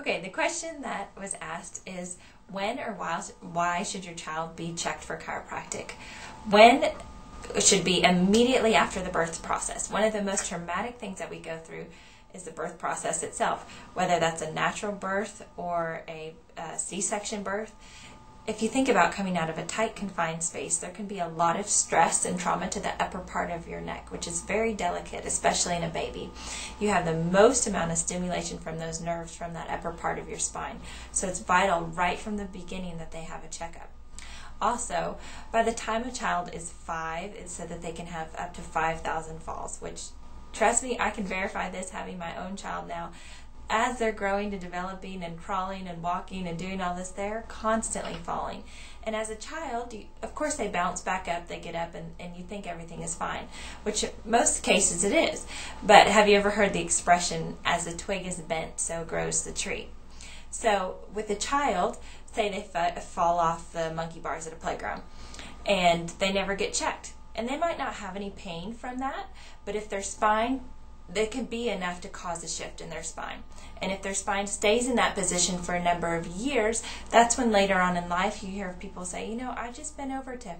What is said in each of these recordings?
Okay, the question that was asked is when or why, should your child be checked for chiropractic? When should be immediately after the birth process. One of the most traumatic things that we go through is the birth process itself, whether that's a natural birth or a, a C-section birth if you think about coming out of a tight confined space, there can be a lot of stress and trauma to the upper part of your neck, which is very delicate, especially in a baby. You have the most amount of stimulation from those nerves from that upper part of your spine. So it's vital right from the beginning that they have a checkup. Also, by the time a child is five, it's said that they can have up to 5,000 falls, which, trust me, I can verify this having my own child now as they're growing and developing and crawling and walking and doing all this, they're constantly falling. And as a child, you, of course, they bounce back up, they get up, and, and you think everything is fine, which most cases it is. But have you ever heard the expression, as the twig is bent, so grows the tree? So with a child, say they fall off the monkey bars at a playground, and they never get checked. And they might not have any pain from that, but if their spine that can be enough to cause a shift in their spine. And if their spine stays in that position for a number of years, that's when later on in life you hear people say, you know, I just been over to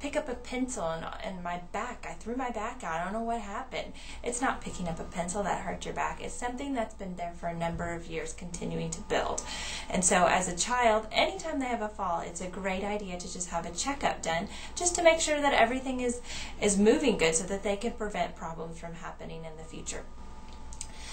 pick up a pencil and, and my back, I threw my back out. I don't know what happened. It's not picking up a pencil that hurt your back. It's something that's been there for a number of years continuing to build. And so as a child, anytime they have a fall, it's a great idea to just have a checkup done just to make sure that everything is, is moving good so that they can prevent problems from happening in the future.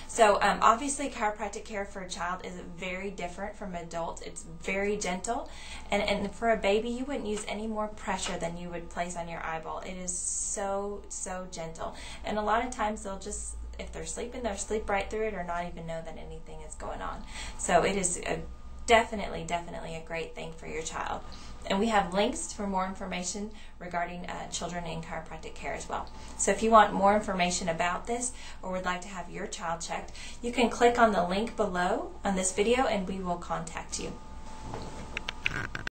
So um, obviously chiropractic care for a child is very different from adult. It's very gentle. And, and for a baby, you wouldn't use any more pressure than you would place on your eyeball. It is so, so gentle. And a lot of times they'll just, if they're sleeping, they'll sleep right through it or not even know that anything is going on. So it is a definitely, definitely a great thing for your child. And we have links for more information regarding uh, children in chiropractic care as well. So if you want more information about this or would like to have your child checked, you can click on the link below on this video and we will contact you.